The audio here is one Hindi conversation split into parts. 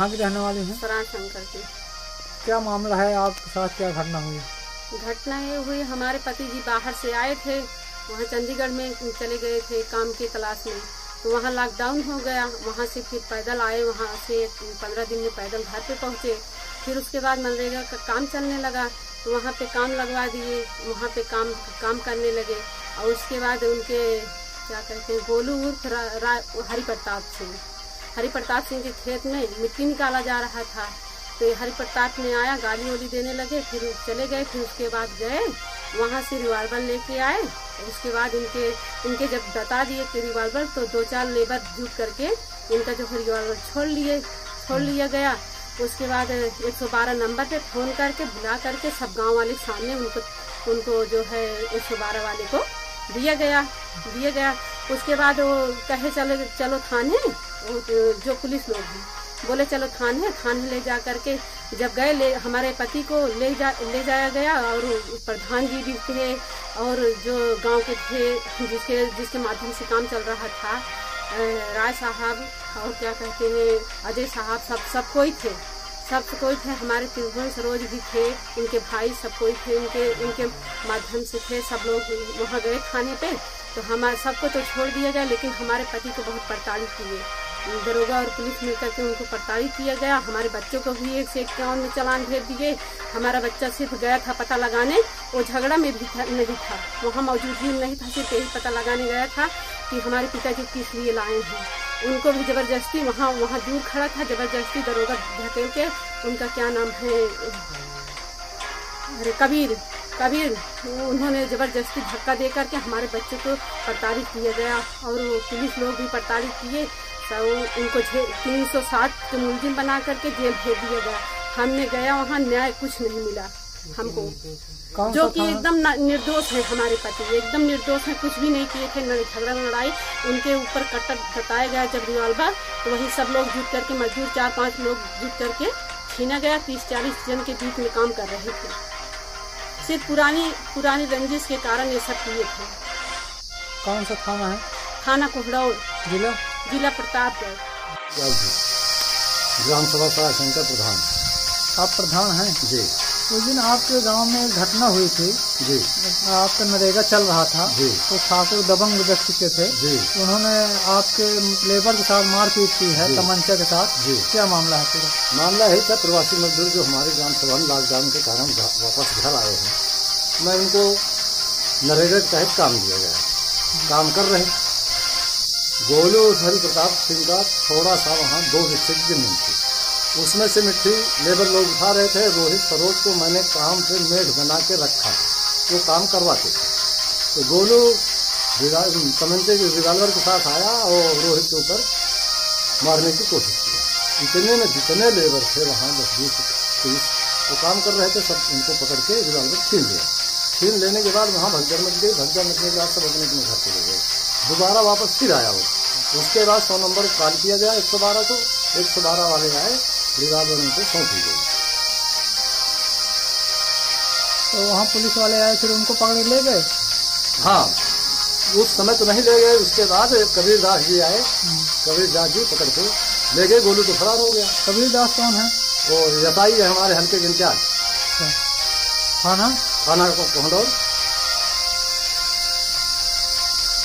कहाँ की रहने वाली हैं? शंकर की। क्या मामला है? आपके साथ क्या घटना हुई? घटना ये हुई हमारे पति जी बाहर से आए थे। वहाँ चंडीगढ़ में चले गए थे काम की तलाश में। तो वहाँ लॉकडाउन हो गया। वहाँ से फिर पैदल आए। वहाँ से पंद्रह दिन में पैदल घर पे पहुँचे। फिर उसके बाद मनरेगा का काम चलने लगा। तो वहाँ पे काम लगवा दिए। वहाँ पे काम काम करने लगे। और उसके बाद उनके क्या कहते हैं गोलू उर्फ़ हरि प्रताप सिंह हरि प्रताप सिंह के खेत में मिट्टी निकाला जा रहा था। तो हरि प्रताप ने आया, गाली वाली देने लगे, फिर चले गए, फिर उसके बाद गए। वहाँ से रिवाल्वर लेके आए। उसके बाद इनके इनके जब बता दिए कि रिवाल्वर तो दो चार लेबर जुट करके इनका जो रिवाल्वर छोड़ लिए, छोड़ लिया गया। उसके बाद 112 नंबर पे फ़ोन करके, बुला करके सब गाँव वाले सामने उनको उनको जो है 112 वाले को दिया गया दिया गया। उसके बाद वो कहे, चले, चलो थाने। जो पुलिस लोग हैं। बोले, चलो, थाने थाने ले जा करके जब गए, ले, हमारे पति को ले जा, ले जाया गया और प्रधान जी भी थे और जो गाँव के थे, जिसके जिसके माध्यम से काम चल रहा था राय साहब और क्या कहते हैं, अजय साहब, सब सब कोई थे। सब कोई थे, हमारे त्रिभुवन सरोज भी थे, इनके भाई सब कोई थे, इनके इनके माध्यम से थे, सब लोग वहाँ गए थाने पे। तो हमारे, सबको तो छोड़ दिया गया, लेकिन हमारे पति को बहुत प्रताड़ित किए दरोगा और पुलिस मिलकर के उनको प्रताड़ित किया गया। हमारे बच्चों को भी एक से एक काउन में चलान भेज दिए। हमारा बच्चा सिर्फ़ गया था पता लगाने। वो झगड़ा में भी था, नहीं था। वहाँ मौजूद ही नहीं था सिर्फ़ यही पता लगाने गया था कि हमारे पिताजी किस लिए लाए हैं। उनको भी ज़बरदस्ती वहाँ वहाँ दूर खड़ा था। ज़बरदस्ती दरोगा धकेल के उनका क्या नाम है? अरे कबीर कबीर उन्होंने ज़बरदस्ती धक्का दे करके हमारे बच्चे को प्रताड़ित किया गया और पुलिस लोग भी प्रताड़ित किए। तो उनको तीन सौ सात के मुलजिम बना करके जेल भेज दिया गया। हमने गया वहाँ न्याय कुछ नहीं मिला हमको। जो कि एकदम निर्दोष है हमारे पति एकदम निर्दोष है कुछ भी नहीं किए थे न झगड़ा लड़ाई। उनके ऊपर कट्टर बताया गया जब रिवाल्वर तो वही सब लोग जुट करके मजदूर चार पाँच लोग जुट करके छीना गया तीस चालीस जन के बीच में काम कर रहे थे। सिर्फ़ पुरानी पुरानी रंजिश के कारण ये सब किए थे। कौन सा थाना है? थाना कोहड़ौल जिला? जिला प्रतापगढ़ ग्राम सभा का शंकर प्रधान। आप प्रधान हैं? जी। उस दिन आपके गाँव में एक घटना हुई थी। जी। आपका नरेगा चल रहा था। जी। तो ठाकुर दबंग व्यक्ति के थे। जी। उन्होंने आपके लेबर के साथ मारपीट की है तमंचा के साथ। जी। क्या मामला है पूरा? मामला यही था प्रवासी मजदूर जो हमारे ग्राम सभा में लॉकडाउन के कारण वापस घर आए हैं। मैं इनको नरेगा के तहत काम दिया गया। काम कर रहे गोलू और हरि प्रताप सिंह का थोड़ा सा वहाँ दो हिस्से की ज़मीन थी। उसमें से मिट्टी लेबर लोग उठा रहे थे, रोहित सरोज को मैंने काम पे मेढ़ बना के रखा, वो काम करवाते थे। तो गोलू तमंचे के रिवाल्वर के साथ आया और रोहित के ऊपर मारने की कोशिश की। इतने में जितने लेबर थे वहाँ दस बीस तीस, वो काम कर रहे थे, सब उनको पकड़ के रिवाल्वर छीन लिया। छीन लेने के बाद वहाँ भगदड़ मच गई, भगदड़ मचने के बाद सब अपने अपने घर चले गए। दोबारा वापस फिर आया वो। उसके बाद सौ नंबर कॉल किया गया एक सौ बारह को एक सौ बारह वाले आए रिवाल्वर उनको सौंपी गई तो वहाँ पुलिस वाले आए फिर उनको पकड़ ले गए? हाँ उस समय तो नहीं ले गए उसके बाद कबीर दास जी आए। कबीर दास जी पकड़ के ले गए गोलू तो फरार हो गया। कबीर दास कौन है? वो यसाई है हमारे हल्के इंचार्ज थाना? थाना को कोहडौल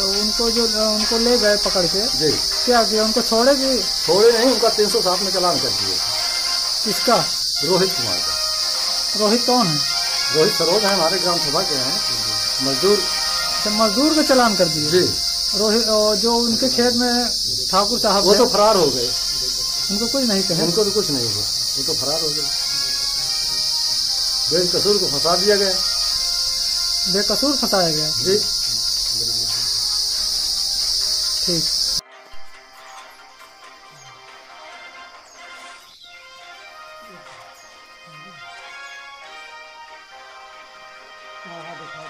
तो उनको जो उनको ले गए पकड़ के। जी। क्या किया? उनको छोड़े कि छोड़े नहीं उनका तीन सौ सात में चलान कर दिए। किसका? रोहित कुमार का। रोहित कौन है? रोहित सरोज है हमारे ग्राम सभा के हैं। मजदूर। अच्छा, मजदूर को चलान कर दिए? जी। रोहित जो उनके खेत में ठाकुर साहब वो तो फरार हो गए। उनको कुछ नहीं कहे? उनको तो कुछ नहीं हुआ। वो तो फरार हो गए। बेकसूर को फंसा दिया गया। बेकसूर फंसाया गया? जी। Peace. Have